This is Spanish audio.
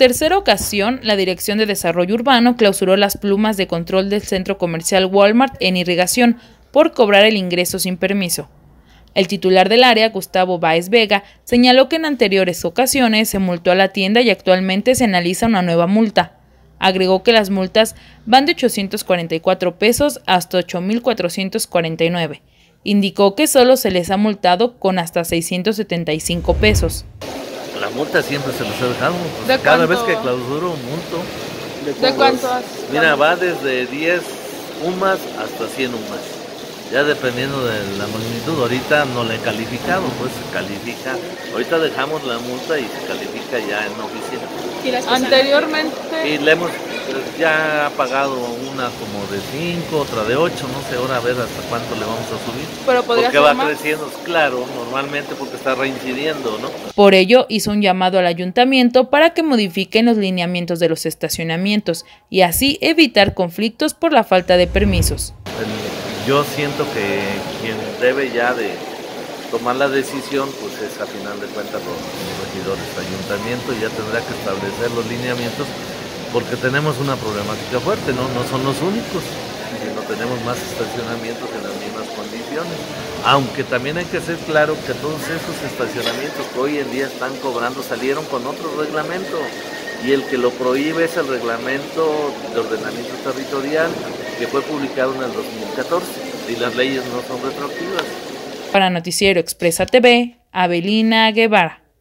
tercera ocasión, la Dirección de Desarrollo Urbano clausuró las plumas de control del centro comercial Walmart en irrigación por cobrar el ingreso sin permiso. El titular del área, Gustavo Báez Vega, señaló que en anteriores ocasiones se multó a la tienda y actualmente se analiza una nueva multa. Agregó que las multas van de 844 pesos hasta 8.449. Indicó que solo se les ha multado con hasta 675 pesos. La multa siempre se les ha dejado. Pues, cada vez que clausuro multo. ¿De, cuánto? Mira, va desde 10 UMAS hasta 100 UMAS ya dependiendo de la magnitud. Ahorita no le he calificado, pues se califica. Ahorita dejamos la multa y se califica ya en oficina. ¿Y Anteriormente. Y le hemos ya ha pagado una como de 5, otra de 8, no sé, ahora a ver hasta cuánto le vamos a subir. Pero podría porque va creciendo, claro, normalmente porque está reincidiendo, ¿no? Por ello hizo un llamado al ayuntamiento para que modifiquen los lineamientos de los estacionamientos y así evitar conflictos por la falta de permisos yo siento que quien debe ya de tomar la decisión, pues es a final de cuentas los, regidores de ayuntamiento y ya tendrá que establecer los lineamientos porque tenemos una problemática fuerte, no, son los únicos, sino tenemos más estacionamientos en las mismas condiciones. Aunque también hay que ser claro que todos esos estacionamientos que hoy en día están cobrando salieron con otro reglamento y el que lo prohíbe es el reglamento de ordenamiento territorial que fue publicado en el 2014 y las leyes no son retroactivas. Para Noticiero Expresa TV, Avelina Guevara.